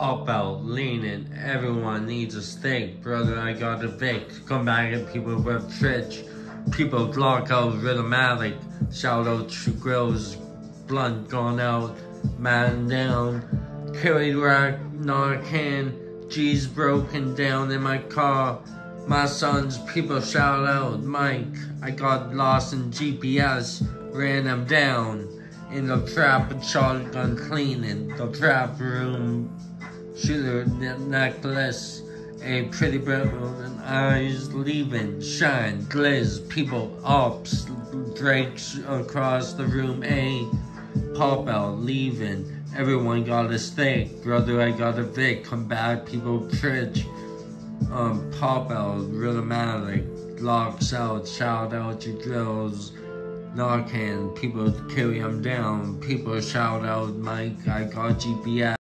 pop out, leaning. Everyone needs a steak. Brother, I got a Vic. Come back and people with Trich. People block out Rhythmatic. Shout out to Grills. Blunt gone out. Man down. Carried rack, Narcan. G's broken down in my car. My sons, people shout out, Mike. I got lost in GPS. Ran them down in the trap and shotgun cleaning, the trap room, shooter necklace, a pretty brown eyes leaving, shine, glaze, people, ops, drakes across the room, a pop out, leaving, everyone got a steak, brother, I got a Vic, come back, people, church, um, pop out, rhythmatic, locks out, shout out your drills, Narcan, people carry them down, people shout out, Mike, I got GPS.